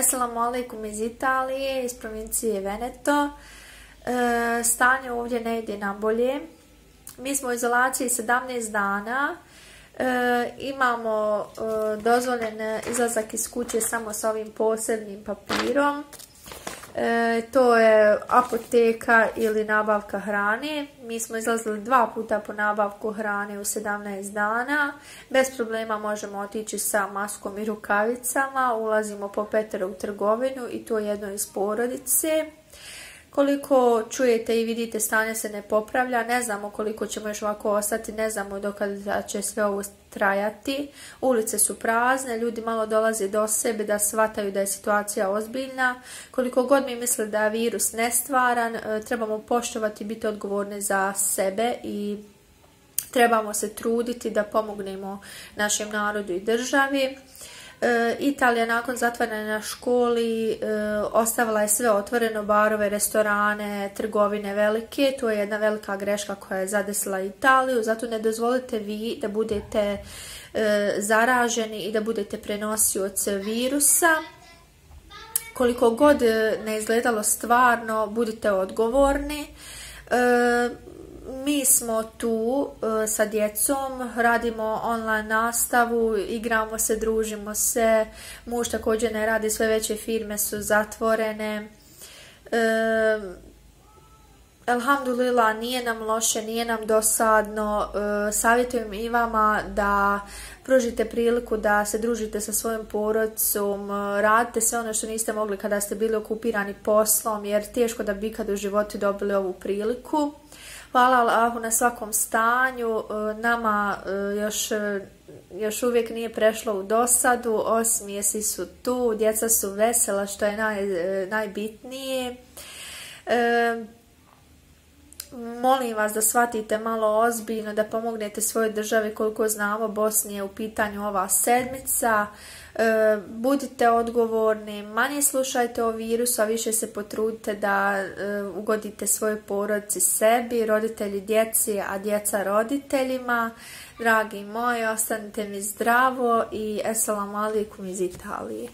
Assalamu alaikum iz Italije, iz provincije Veneto. E, stanje ovdje ne ide na bolje. Mi smo u izolaciji 17 dana. E, imamo e, dozvoljen izlazak iz kuće samo s ovim posebnim papirom. E, to je apoteka ili nabavka hrane. Mi smo izlazili dva puta po nabavku hrane u 17 dana. Bez problema možemo otići sa maskom i rukavicama. Ulazimo po petero u trgovinu i to jedno iz porodice. Koliko čujete i vidite stanje se ne popravlja, ne znamo koliko ćemo još ovako ostati, ne znamo dok će sve ovo trajati. Ulice su prazne, ljudi malo dolaze do sebe da shvataju da je situacija ozbiljna. Koliko god mi misle da je virus nestvaran, e, trebamo poštovati i biti odgovorni za sebe i trebamo se truditi da pomognemo našem narodu i državi. E, Italija nakon zatvaranja školi e, ostavila je sve otvoreno, barove, restorane, trgovine velike. To je jedna velika greška koja je zadesila Italiju, zato ne dozvolite vi da budete e, zaraženi i da budete prenosioci virusa. Koliko god ne izgledalo stvarno, budite odgovorni smo tu e, sa djecom, radimo online nastavu, igramo se, družimo se, muž također ne radi, sve veće firme su zatvorene. E, Alhamdulillah, nije nam loše, nije nam dosadno. E, savjetujem i vama da pružite priliku da se družite sa svojim porodcom, e, radite sve ono što niste mogli kada ste bili okupirani poslom, jer teško da bi kad u životu dobili ovu priliku. Hvala Allahu na svakom stanju. E, nama još, još uvijek nije prešlo u dosadu. Osmijesi su tu, djeca su vesela što je naj, najbitnije. Molim vas da shvatite malo ozbiljno, da pomognete svojoj državi koliko znamo Bosni je u pitanju ova sedmica. E, budite odgovorni, manje slušajte o virusu, a više se potrudite da e, ugodite svojoj porodci sebi, roditelji djeci, a djeca roditeljima. Dragi moji, ostanite mi zdravo i assalamu alaikum iz Italije.